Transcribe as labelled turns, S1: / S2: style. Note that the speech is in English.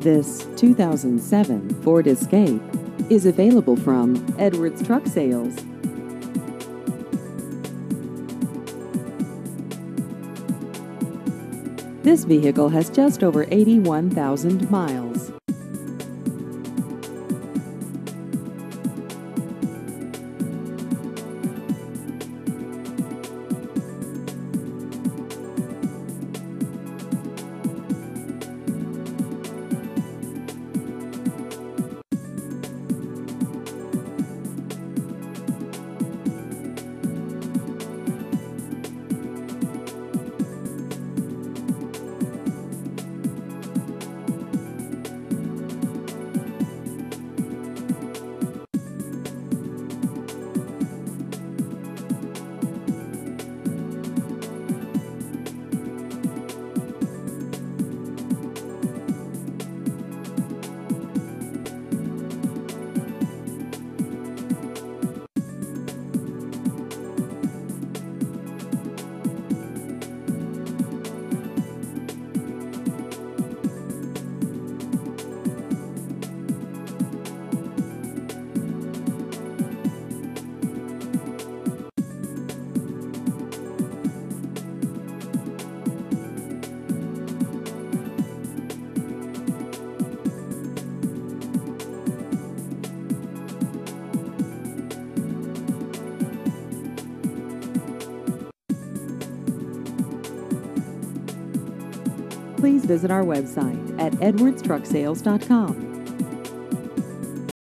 S1: This 2007 Ford Escape is available from Edwards Truck Sales. This vehicle has just over 81,000 miles. Please visit our website at edwardstrucksales.com.